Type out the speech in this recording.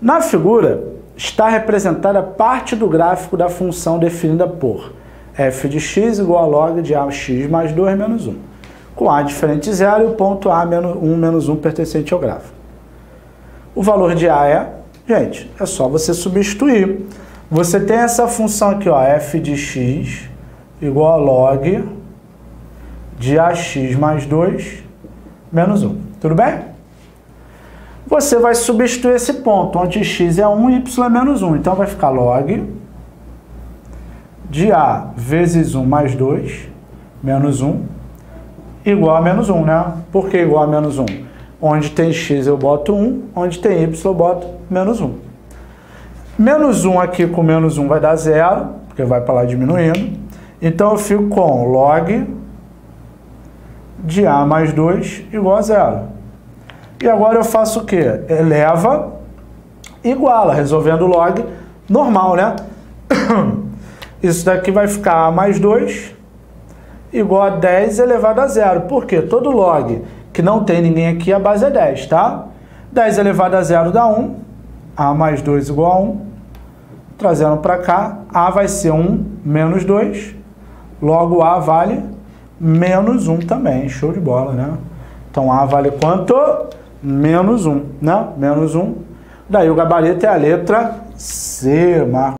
Na figura, está representada parte do gráfico da função definida por f de x igual a log de ax mais 2 menos 1, com a diferente de zero e o ponto a menos 1 menos 1 pertencente ao gráfico. O valor de a é, gente, é só você substituir. Você tem essa função aqui, ó, f de x igual a log de ax mais 2 menos 1. Tudo bem? Você vai substituir esse ponto, onde x é 1 e y é menos 1. Então vai ficar log de a vezes 1 mais 2 menos 1 igual a menos 1, né? Por que igual a menos 1? Onde tem x eu boto 1, onde tem y eu boto menos 1. Menos 1 aqui com menos 1 vai dar zero, porque vai para lá diminuindo. Então eu fico com log de A mais 2 igual a zero. E agora eu faço o quê? Eleva, iguala, resolvendo o log normal, né? Isso daqui vai ficar A mais 2 igual a 10 elevado a zero. Por quê? Todo log que não tem ninguém aqui, a base é 10, tá? 10 elevado a zero dá 1. A mais 2 igual a 1. Trazendo para cá, A vai ser 1 menos 2. Logo, A vale menos 1 também. Show de bola, né? Então, A vale quanto? Menos 1, né? Menos 1. Daí o gabarito é a letra C, Marcos.